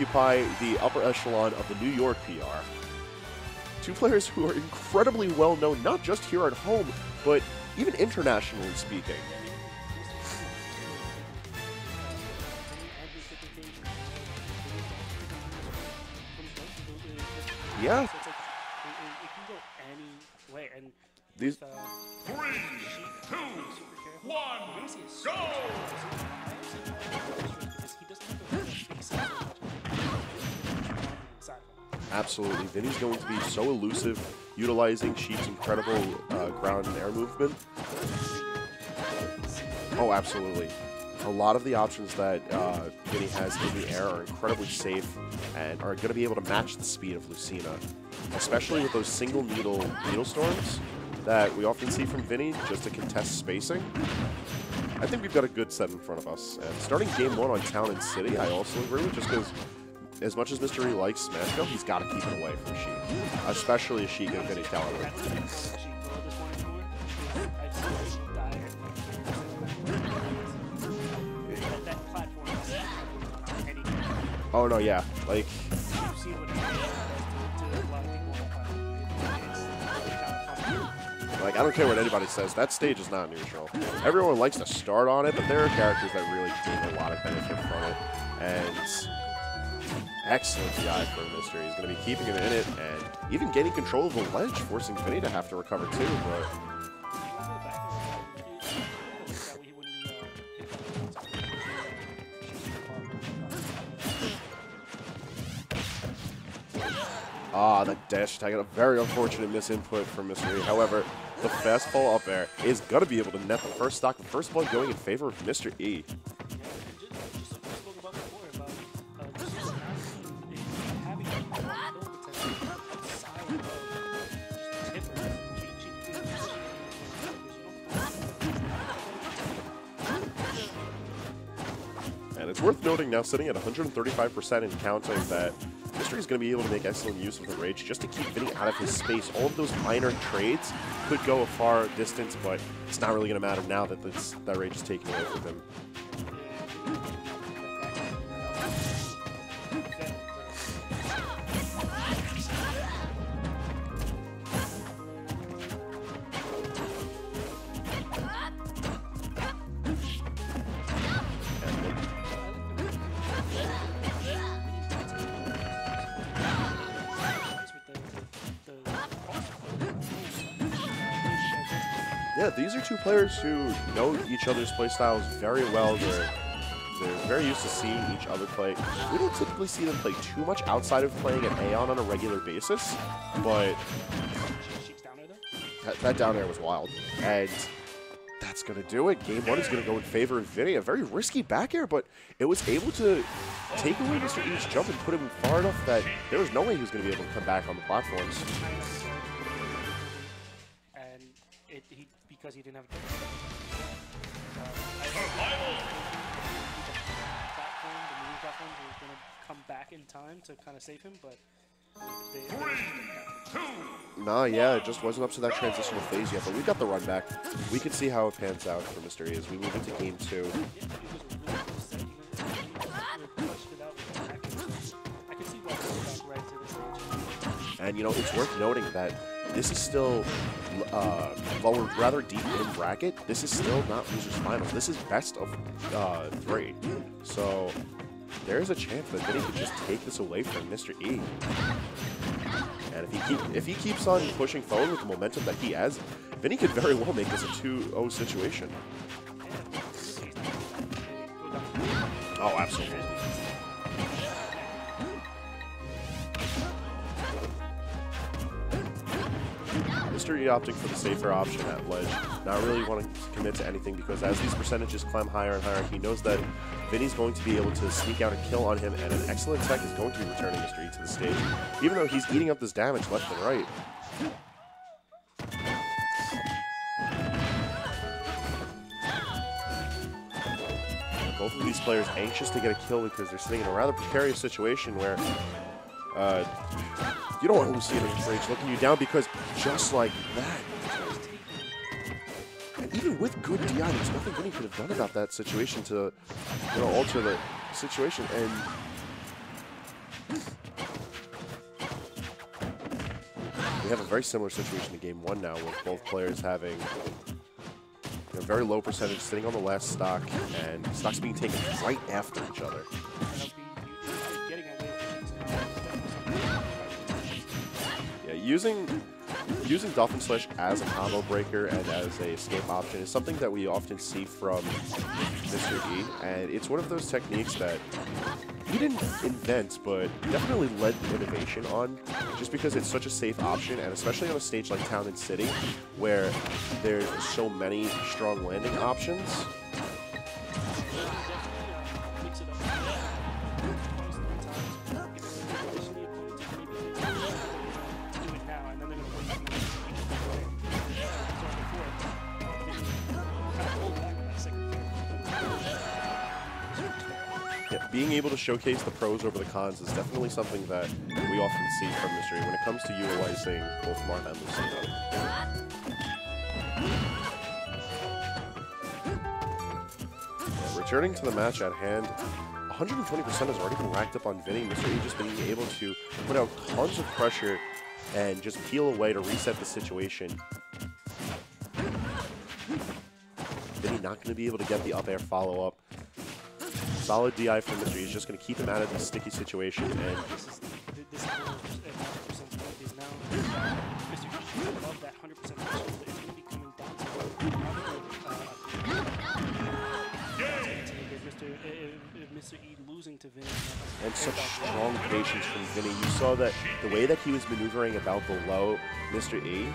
occupy the upper echelon of the New York PR. Two players who are incredibly well known, not just here at home, but even internationally speaking. Yeah. So Absolutely. Vinnie's going to be so elusive, utilizing Sheik's incredible uh, ground and air movement. Oh, absolutely. A lot of the options that uh, Vinnie has in the air are incredibly safe and are going to be able to match the speed of Lucina, especially with those single needle needle storms that we often see from Vinnie just to contest spacing. I think we've got a good set in front of us. And starting game one on Town and City, I also agree with just because as much as Mr. E likes Smash Go, he's got to keep it away from Sheik, especially seen Sheik is any Oh no, yeah, like to, to. Like, I don't care what anybody says, that stage is not neutral. Everyone likes to start on it, but there are characters that really gain a lot of benefit from it. And excellent DI for Mystery. He's going to be keeping him in it and even gaining control of the ledge, forcing Vinnie to have to recover too. But ah, the dash attack, a very unfortunate misinput from Mystery. However, the fast fall up air is going to be able to net the first stock, the first blood going in favor of Mr. E. And it's worth noting now, sitting at 135% and counting, that Mystery is going to be able to make excellent use of the Rage just to keep Vinnie out of his space. All of those minor trades could go a far distance, but it's not really going to matter now that this, that Rage is taken away from him. Yeah, these are two players who know each other's playstyles very well. They're they're very used to seeing each other play. We don't typically see them play too much outside of playing at Aeon on a regular basis, but that, that down air was wild. And that's going to do it. Game one is going to go in favor of Vinnie. A very risky back air, but it was able to take away Mr. E's jump and put him far enough that there was no way he was going to be able to come back on the platforms. Because he didn't have I think the platform, the moving platforms were going to come back in time to kind of save him, but they, they Nah, yeah, it just wasn't up to that transitional phase yet, but we got the run back. We can see how it pans out for. E as we move into game two. And, you know, it's worth noting that this is still, uh, we're rather deep in bracket, this is still not losers finals. This is best of uh, three. So there is a chance that Vinnie could just take this away from Mr. E. And if he keep, if he keeps on pushing forward with the momentum that he has, Vinnie could very well make this a 2-0 situation. Oh, absolutely. Mr. Opting for the safer option at ledge, not really wanting to commit to anything because as these percentages climb higher and higher, he knows that Vinnie's going to be able to sneak out a kill on him, and an excellent tech is going to be returning Mr. E to the stage, even though he's eating up this damage left and right. Both of these players anxious to get a kill because they're sitting in a rather precarious situation where uh, you don't want Lucina Rage looking you down because just like that. And even with good DI, there's nothing Vinnie could have done about that situation to, you know, alter the situation. And We have a very similar situation to game one now, with both players having you know, very low percentage sitting on the last stock, and stocks being taken right after each other. Using using Dolphin Slash as a combo breaker and as a escape option is something that we often see from Mr. E, and it's one of those techniques that he didn't invent, but definitely led innovation on, just because it's such a safe option, and especially on a stage like Town and City, where there's so many strong landing options. Being able to showcase the pros over the cons is definitely something that we often see from. E when it comes to utilizing both Marth and Lucina. Yeah, returning to the match at hand, 120% has already been racked up on Vinnie. E just being able to put out tons of pressure and just peel away to reset the situation. Vinnie not going to be able to get the up air follow up. Solid DI from Mr. E is just going to keep him out of this sticky situation. And This is this is at 100% point is now Mr. Above that 100% threshold. It's going to be coming down to if Mr. Uh, if, if Mr. Losing to Vinnie. Uh, and such strong patience from Vinnie. You saw that the way that he was maneuvering about below Mr. E,